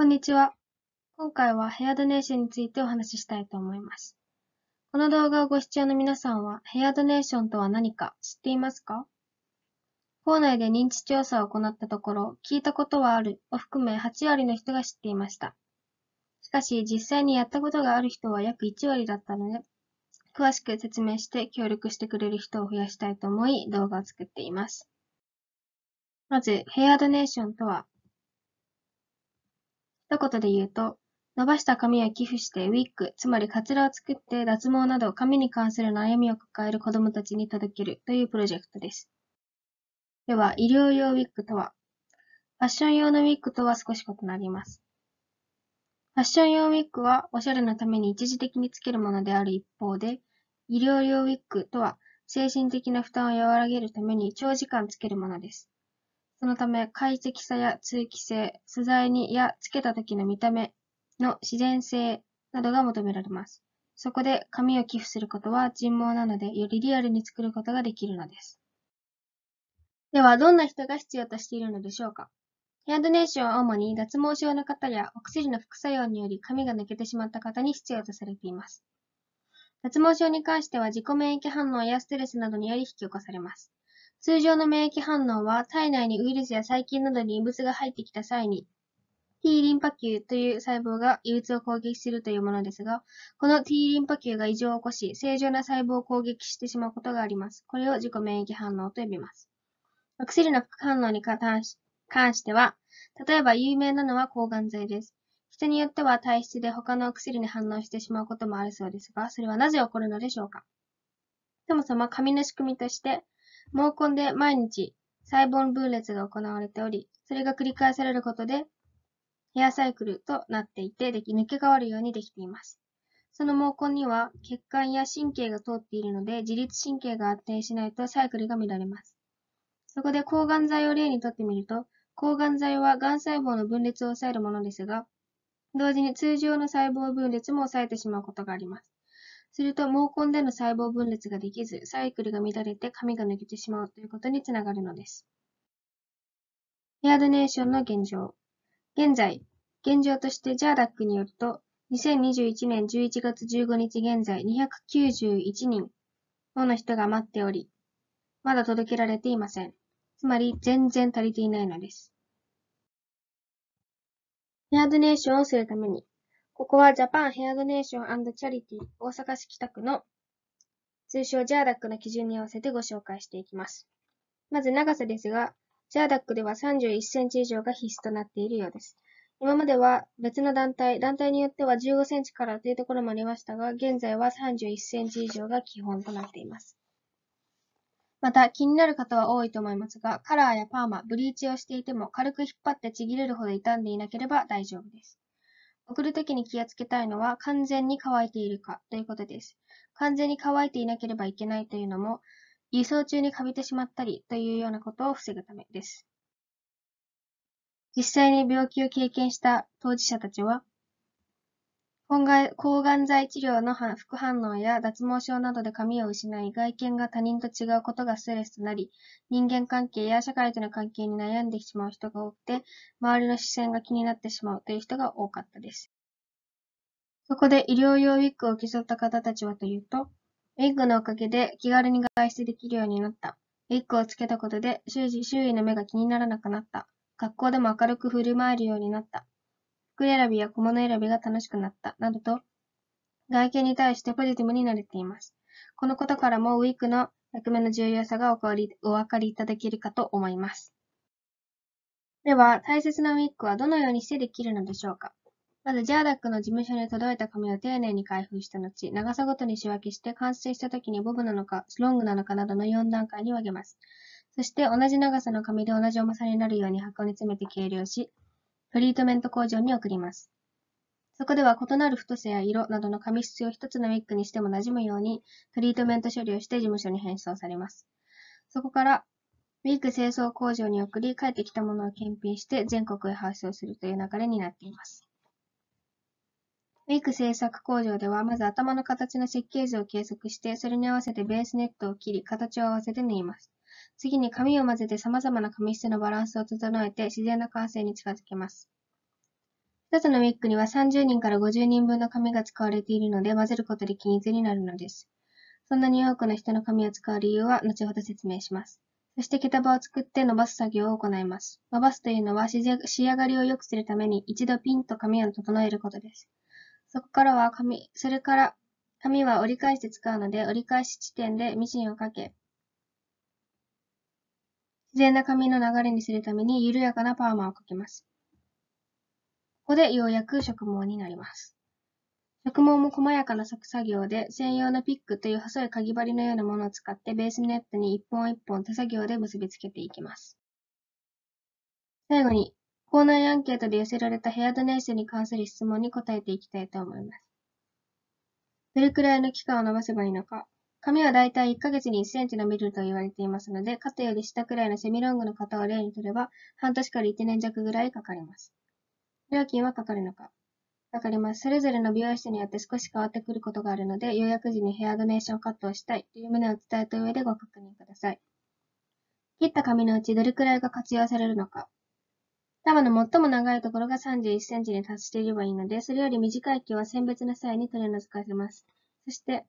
こんにちは。今回はヘアドネーションについてお話ししたいと思います。この動画をご視聴の皆さんは、ヘアドネーションとは何か知っていますか？校内で認知調査を行ったところ、聞いたことはあるを含め8割の人が知っていました。しかし、実際にやったことがある人は約1割だったので、詳しく説明して協力してくれる人を増やしたいと思い動画を作っています。まず、ヘアドネーションとは、一言で言うと、伸ばした髪を寄付してウィッグ、つまりカツラを作って脱毛など髪に関する悩みを抱える子供たちに届けるというプロジェクトです。では、医療用ウィッグとは、ファッション用のウィッグとは少し異なります。ファッション用ウィッグはおしゃれのために一時的につけるものである一方で、医療用ウィッグとは精神的な負担を和らげるために長時間つけるものです。そのため、快適さや通気性、素材にやつけた時の見た目の自然性などが求められます。そこで紙を寄付することは人毛なので、よりリアルに作ることができるのです。では、どんな人が必要としているのでしょうかヘアドネーションは主に脱毛症の方やお薬の副作用により髪が抜けてしまった方に必要とされています。脱毛症に関しては自己免疫反応やストレスなどにより引き起こされます。通常の免疫反応は体内にウイルスや細菌などに異物が入ってきた際に T リンパ球という細胞が異物を攻撃するというものですが、この T リンパ球が異常を起こし、正常な細胞を攻撃してしまうことがあります。これを自己免疫反応と呼びます。お薬の副反応に関しては、例えば有名なのは抗がん剤です。人によっては体質で他のお薬に反応してしまうこともあるそうですが、それはなぜ起こるのでしょうかそもそも紙の仕組みとして、毛根で毎日細胞分裂が行われており、それが繰り返されることで、ヘアサイクルとなっていて、でき抜け変わるようにできています。その毛根には血管や神経が通っているので、自律神経が安定しないとサイクルが乱れます。そこで抗がん剤を例にとってみると、抗がん剤はがん細胞の分裂を抑えるものですが、同時に通常の細胞分裂も抑えてしまうことがあります。すると毛根での細胞分裂ができず、サイクルが乱れて髪が抜けてしまうということにつながるのです。ヘアドネーションの現状。現在、現状としてジャーダックによると、2021年11月15日現在291人もの人が待っており、まだ届けられていません。つまり全然足りていないのです。ヘアドネーションをするために、ここはジャパンヘアドネーションチャリティ大阪市北区の通称ジャーダックの基準に合わせてご紹介していきます。まず長さですが、ジャーダックでは31センチ以上が必須となっているようです。今までは別の団体、団体によっては15センチからというところもありましたが、現在は31センチ以上が基本となっています。また、気になる方は多いと思いますが、カラーやパーマ、ブリーチをしていても軽く引っ張ってちぎれるほど傷んでいなければ大丈夫です。送るときに気をつけたいのは完全に乾いているかということです。完全に乾いていなければいけないというのも、輸送中にカビてしまったりというようなことを防ぐためです。実際に病気を経験した当事者たちは、抗がん剤治療の副反応や脱毛症などで髪を失い、外見が他人と違うことがストレスとなり、人間関係や社会との関係に悩んでしまう人が多くて、周りの視線が気になってしまうという人が多かったです。そこで医療用ウィッグを競った方たちはというと、ウィッグのおかげで気軽に外出できるようになった。ウィッグをつけたことで周囲の目が気にならなくなった。学校でも明るく振る舞えるようになった。服選びや小物選びが楽しくなった、などと、外見に対してポジティブになれています。このことからもウィッグの役目の重要さがお分かりいただけるかと思います。では、大切なウィッグはどのようにしてできるのでしょうかまず、ジャーダックの事務所に届いた紙を丁寧に開封した後、長さごとに仕分けして、完成した時にボブなのか、ロングなのかなどの4段階に分けます。そして、同じ長さの紙で同じ重さになるように箱に詰めて計量し、トリートメント工場に送ります。そこでは異なる太さや色などの紙質を一つのウィッグにしても馴染むようにトリートメント処理をして事務所に返送されます。そこからウィッグ製造工場に送り、帰ってきたものを検品して全国へ発送するという流れになっています。ウィッグ製作工場では、まず頭の形の設計図を計測して、それに合わせてベースネットを切り、形を合わせて縫います。次に紙を混ぜて様々な紙質のバランスを整えて自然な完成に近づけます。一つのウィッグには30人から50人分の紙が使われているので、混ぜることで均一になるのです。そんなに多くの人の紙を使う理由は後ほど説明します。そして毛束を作って伸ばす作業を行います。伸ばすというのは仕上がりを良くするために一度ピンと紙を整えることです。そこからは紙、それから紙は折り返して使うので、折り返し地点でミシンをかけ、自然な髪の流れにするために緩やかなパーマをかけます。ここでようやく植毛になります。植毛も細やかな作作業で、専用のピックという細いかぎ針のようなものを使ってベースネットに一本一本手作業で結びつけていきます。最後に、校内アンケートで寄せられたヘアドネーションに関する質問に答えていきたいと思います。どれくらいの期間を伸ばせばいいのか。髪はだいたい1ヶ月に1センチ伸びると言われていますので、肩より下くらいのセミロングの方を例にとれば、半年から1年弱ぐらいかかります。料金はかかるのか？わかります。それぞれの美容室によって少し変わってくることがあるので、予約時にヘアドネーションカットをしたいという旨を伝えた上でご確認ください。切った髪のうちどれくらいが活用されるのか？束の最も長いところが31センチに達していればいいので、それより短い毛は選別の際に取り除かれます。そして、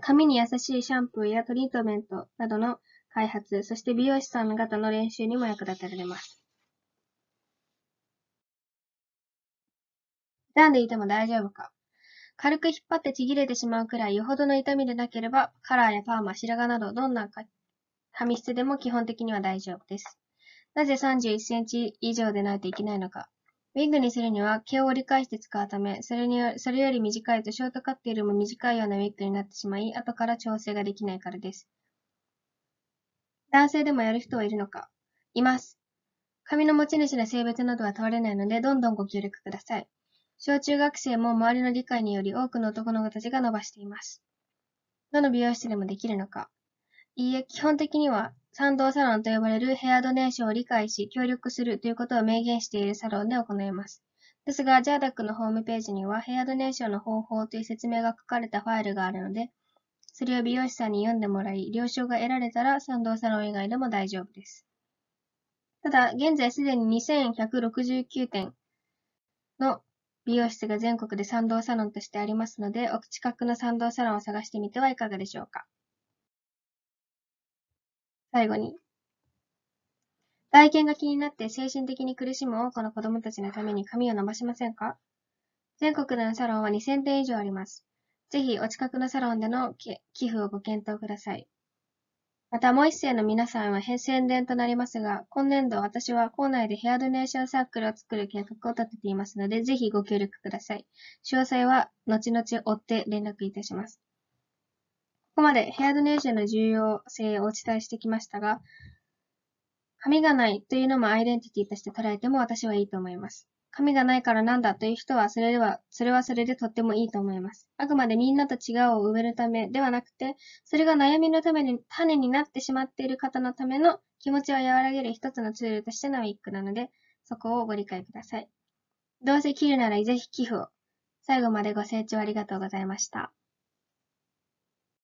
髪に優しいシャンプーやトリートメントなどの開発、そして美容師さん方の練習にも役立てられます。傷んでいても大丈夫か。軽く引っ張ってちぎれてしまうくらいよほどの痛みでなければ、カラーやパーマ、白髪などどんな髪質でも基本的には大丈夫です。なぜ31センチ以上でないといけないのか。ウィッグにするには毛を折り返して使うため、それにそれより短いとショートカットよりも短いようなウィッグになってしまい、後から調整ができないからです。男性でもやる人はいるのか？います。髪の持ち主の性別などは問われないので、どんどんご協力ください。小中学生も周りの理解により多くの男の子たちが伸ばしています。どの美容室でもできるのか？いいえ、基本的には賛同サロンと呼ばれるヘアドネーションを理解し、協力するということを明言しているサロンで行います。ですが、ジャーダックのホームページにはヘアドネーションの方法という説明が書かれたファイルがあるので、それを美容師さんに読んでもらい、了承が得られたら賛同サロン以外でも大丈夫です。ただ、現在すでに2169点の美容室が全国で賛同サロンとしてありますので、お近くの賛同サロンを探してみてはいかがでしょうか。最後に、外見が気になって精神的に苦しむ多くの子供たちのために髪を伸ばしませんか？全国でのサロンは2000店以上あります。ぜひお近くのサロンでの寄付をご検討ください。また、もう一世の皆さんは変宣伝となりますが、今年度私は校内でヘアドネーションサークルを作る計画を立てていますので、ぜひご協力ください。詳細は後々追って連絡いたします。ここまでヘアドネーションの重要性をお伝えしてきましたが、髪がないというのもアイデンティティとして捉えても私はいいと思います。神がないからなんだという人は、それでは、それはそれでとってもいいと思います。あくまでみんなと違うを埋めるためではなくて、それが悩みのために種になってしまっている方のための気持ちを和らげる一つのツールとしてのウィッグなので、そこをご理解ください。どうせ切るならぜひ寄付を。最後までご清聴ありがとうございました。